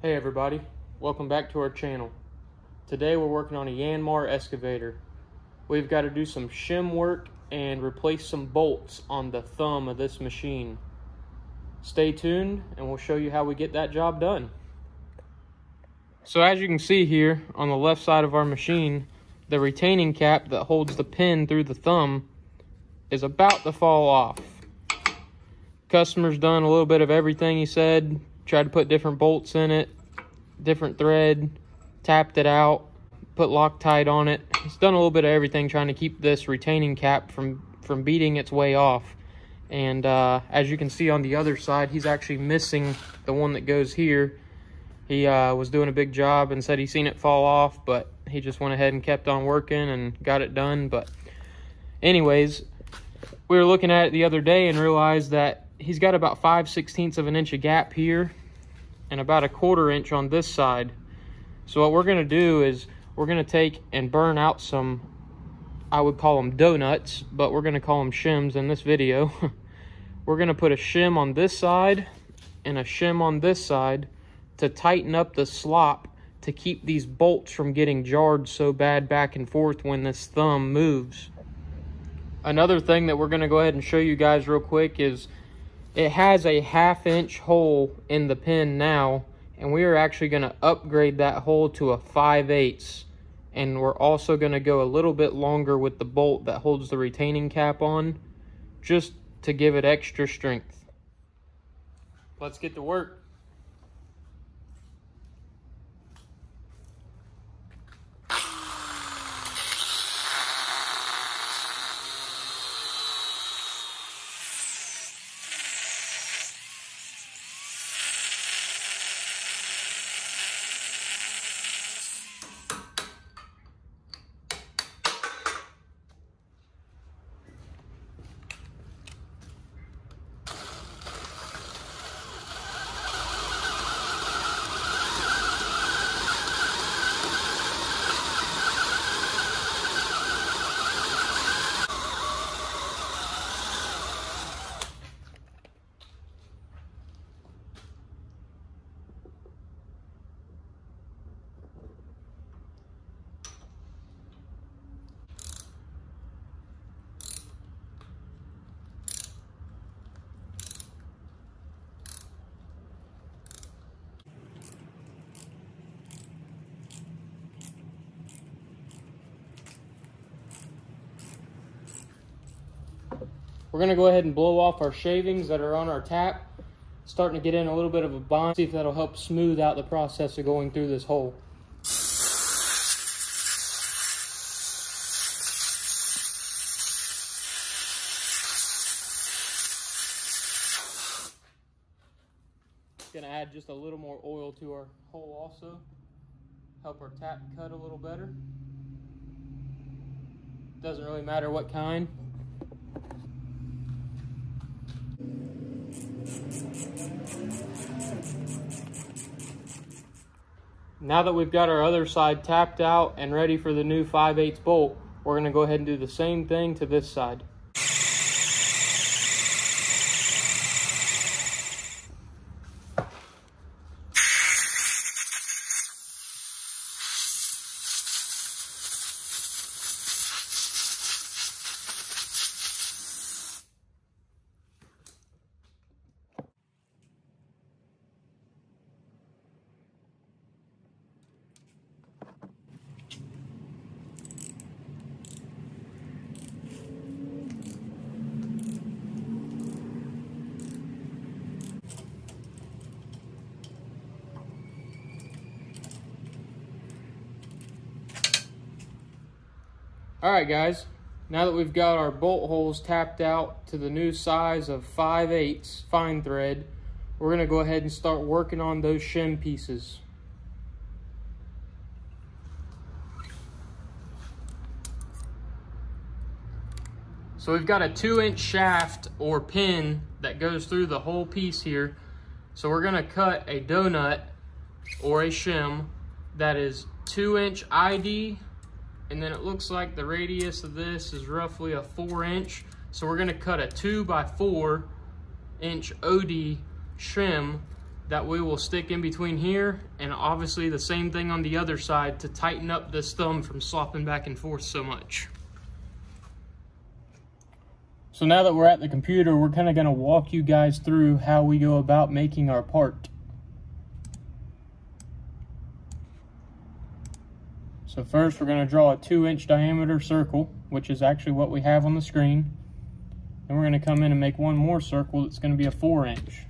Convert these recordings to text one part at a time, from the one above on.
Hey everybody, welcome back to our channel. Today we're working on a Yanmar excavator. We've got to do some shim work and replace some bolts on the thumb of this machine. Stay tuned and we'll show you how we get that job done. So as you can see here on the left side of our machine, the retaining cap that holds the pin through the thumb is about to fall off. Customer's done a little bit of everything he said, tried to put different bolts in it, different thread, tapped it out, put Loctite on it. He's done a little bit of everything trying to keep this retaining cap from, from beating its way off. And uh, as you can see on the other side, he's actually missing the one that goes here. He uh, was doing a big job and said he seen it fall off, but he just went ahead and kept on working and got it done. But anyways, we were looking at it the other day and realized that he's got about 5 sixteenths of an inch of gap here and about a quarter inch on this side. So what we're going to do is we're going to take and burn out some, I would call them donuts, but we're going to call them shims in this video. we're going to put a shim on this side and a shim on this side to tighten up the slop to keep these bolts from getting jarred so bad back and forth when this thumb moves. Another thing that we're going to go ahead and show you guys real quick is it has a half inch hole in the pin now, and we are actually going to upgrade that hole to a 5 eighths. And we're also going to go a little bit longer with the bolt that holds the retaining cap on, just to give it extra strength. Let's get to work. We're gonna go ahead and blow off our shavings that are on our tap. Starting to get in a little bit of a bond. See if that'll help smooth out the process of going through this hole. Gonna add just a little more oil to our hole also. Help our tap cut a little better. Doesn't really matter what kind. Now that we've got our other side tapped out and ready for the new 5 8 bolt, we're going to go ahead and do the same thing to this side. All right, guys. Now that we've got our bolt holes tapped out to the new size of 5 eighths fine thread, we're going to go ahead and start working on those shim pieces. So we've got a two inch shaft or pin that goes through the whole piece here. So we're gonna cut a donut or a shim that is two inch ID and then it looks like the radius of this is roughly a four inch. So we're gonna cut a two by four inch OD shim that we will stick in between here and obviously the same thing on the other side to tighten up this thumb from slopping back and forth so much. So now that we're at the computer, we're kind of going to walk you guys through how we go about making our part. So first we're going to draw a 2 inch diameter circle, which is actually what we have on the screen. Then we're going to come in and make one more circle that's going to be a 4 inch.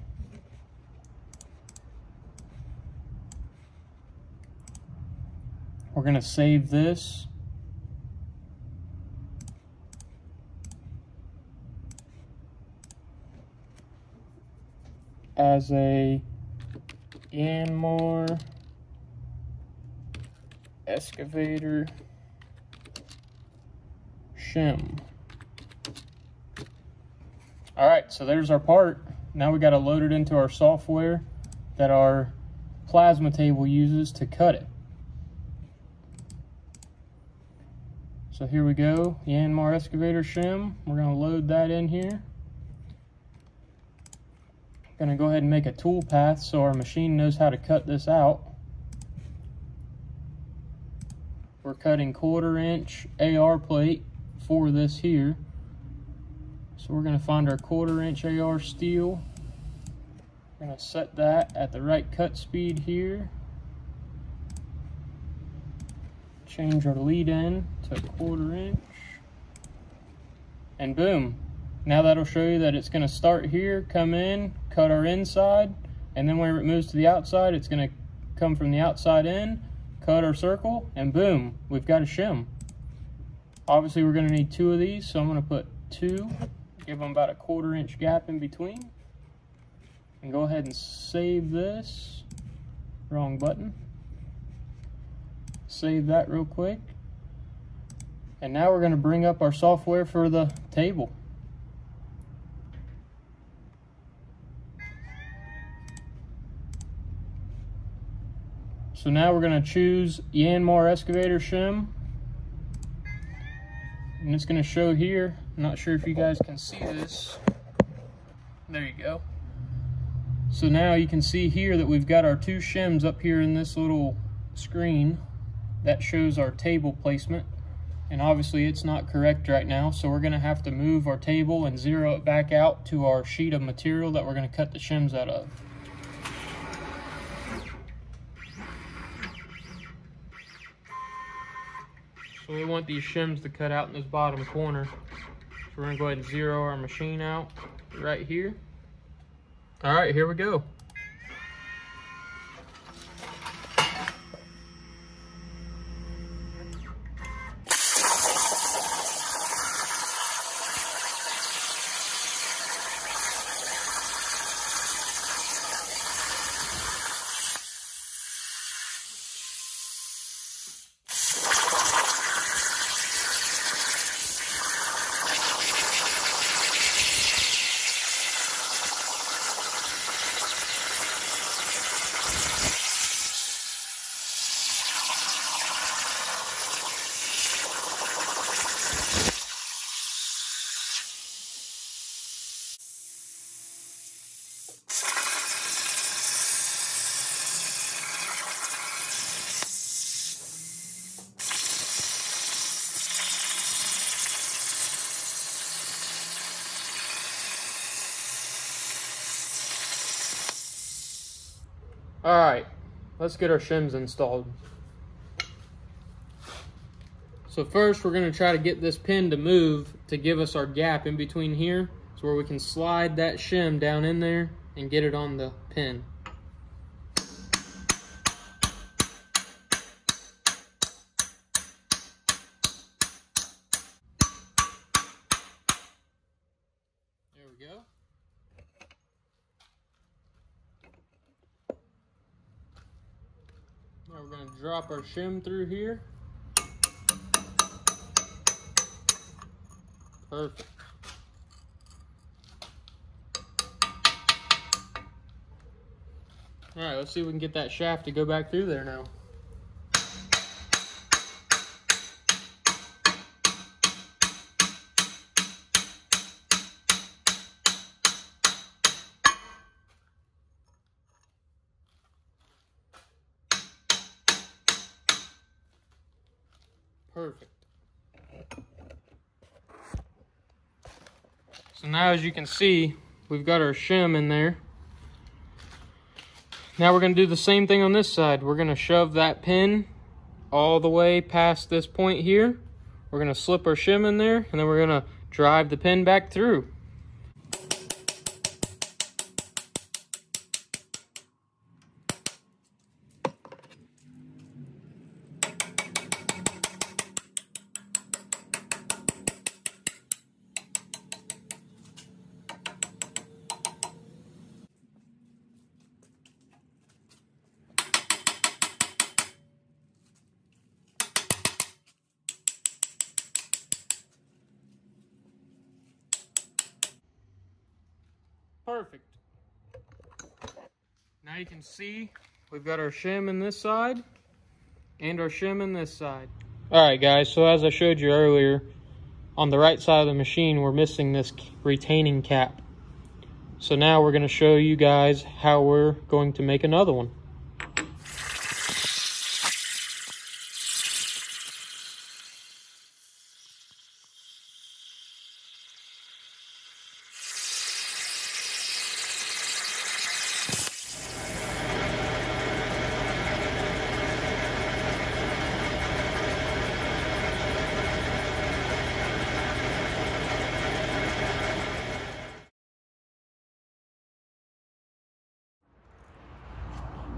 We're going to save this. as a Yanmar excavator shim. All right, so there's our part. Now we got to load it into our software that our plasma table uses to cut it. So here we go, Yanmar excavator shim. We're gonna load that in here. Gonna go ahead and make a tool path so our machine knows how to cut this out. We're cutting quarter inch AR plate for this here. So we're gonna find our quarter inch AR steel. We're gonna set that at the right cut speed here. change our lead in to quarter inch. And boom, now that'll show you that it's gonna start here, come in, cut our inside, and then when it moves to the outside, it's gonna come from the outside in, cut our circle, and boom, we've got a shim. Obviously we're gonna need two of these, so I'm gonna put two, give them about a quarter inch gap in between, and go ahead and save this. Wrong button save that real quick. And now we're going to bring up our software for the table. So now we're going to choose Yanmar Excavator Shim. And it's going to show here. I'm not sure if you guys can see this. There you go. So now you can see here that we've got our two shims up here in this little screen that shows our table placement and obviously it's not correct right now so we're going to have to move our table and zero it back out to our sheet of material that we're going to cut the shims out of. So we want these shims to cut out in this bottom corner. So we're to go ahead and zero our machine out right here. All right, here we go. All right, let's get our shims installed. So first we're gonna try to get this pin to move to give us our gap in between here so where we can slide that shim down in there and get it on the pin. Now we're going to drop our shim through here. Perfect. All right, let's see if we can get that shaft to go back through there now. Perfect. So now as you can see, we've got our shim in there. Now we're going to do the same thing on this side. We're going to shove that pin all the way past this point here. We're going to slip our shim in there and then we're going to drive the pin back through. Perfect. Now you can see we've got our shim in this side and our shim in this side. All right, guys, so as I showed you earlier, on the right side of the machine, we're missing this retaining cap. So now we're gonna show you guys how we're going to make another one.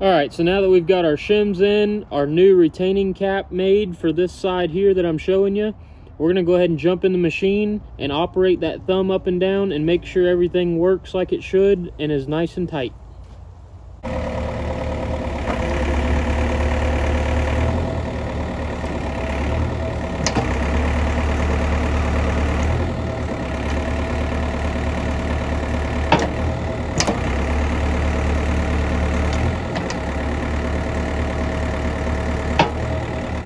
All right, so now that we've got our shims in, our new retaining cap made for this side here that I'm showing you, we're gonna go ahead and jump in the machine and operate that thumb up and down and make sure everything works like it should and is nice and tight.